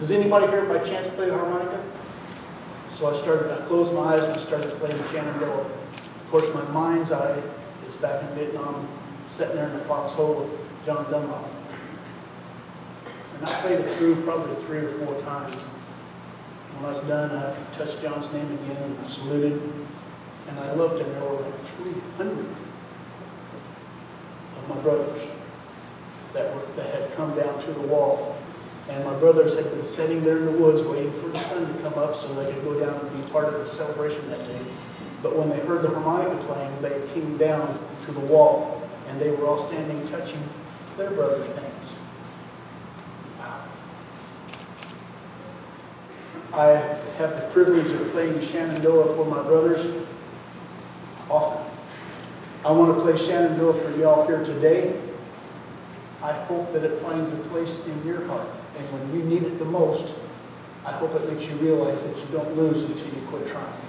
Does anybody here by chance play the harmonica? So I started, I closed my eyes and I started playing the Shenandoah. Of course, my mind's eye is back in Vietnam, sitting there in the foxhole with John Dunlop. And I played it through probably three or four times. When I was done, I touched John's name again and I saluted. And I looked and there were like 300 of my brothers that were, that had come down to the wall. And my brothers had been sitting there in the woods waiting for the sun to come up so they could go down and be part of the celebration that day. But when they heard the harmonica playing, they came down to the wall and they were all standing touching their brothers' hands. Wow. I have the privilege of playing Shenandoah for my brothers often. I want to play Shenandoah for y'all here today. I hope that it finds a place in your heart. And when you need it the most, I hope it makes you realize that you don't lose until you quit trying.